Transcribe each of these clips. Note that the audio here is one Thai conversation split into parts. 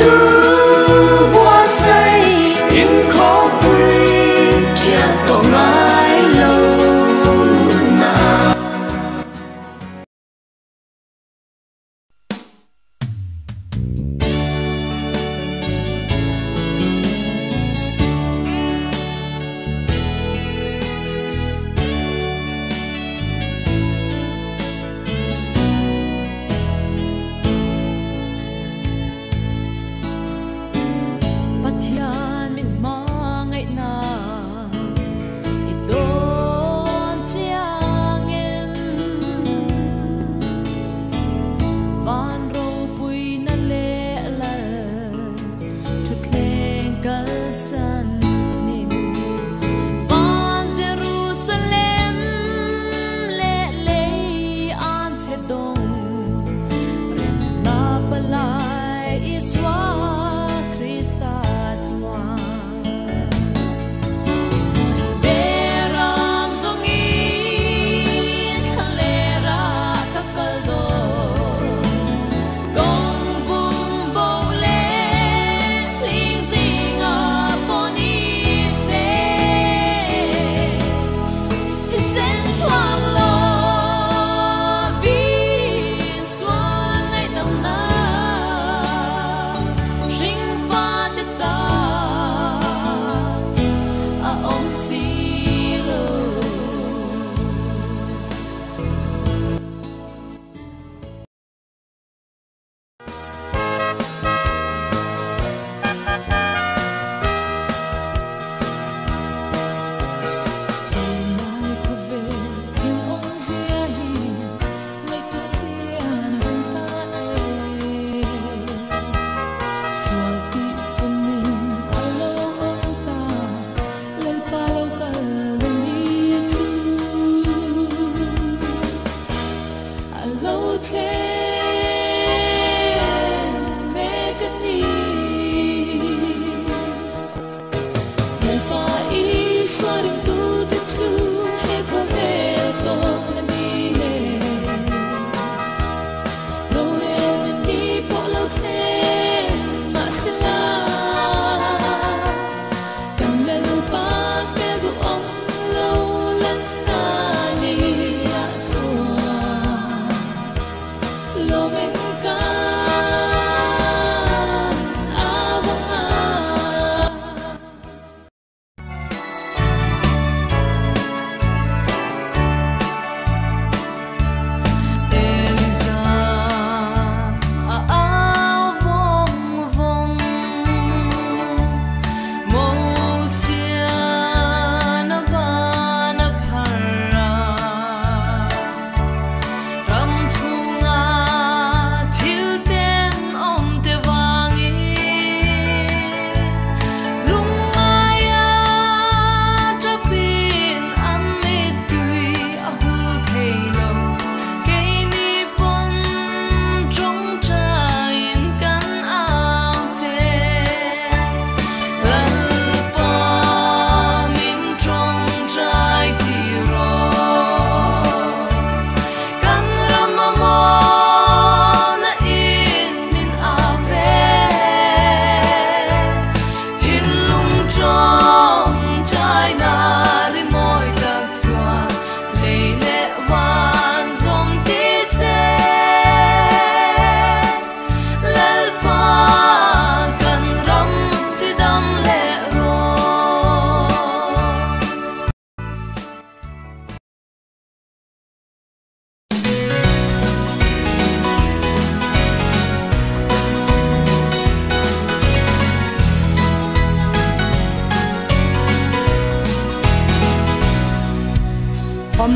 do.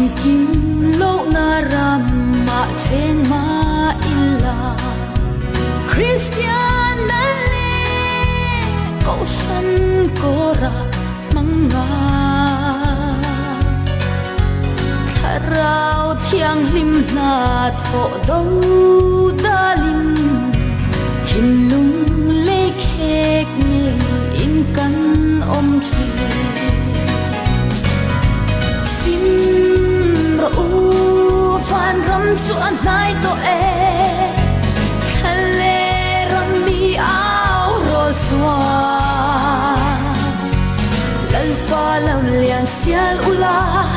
มกิมโลกนารามมาเชนมาอิลลาคริสเตียนนั่นเลก็ฉันก็รักมังงาถ้าเราเที่ยงลิมนาโทดูดาลินทิมลุงเล่เคกเนอินกันอมเทีย yel ula.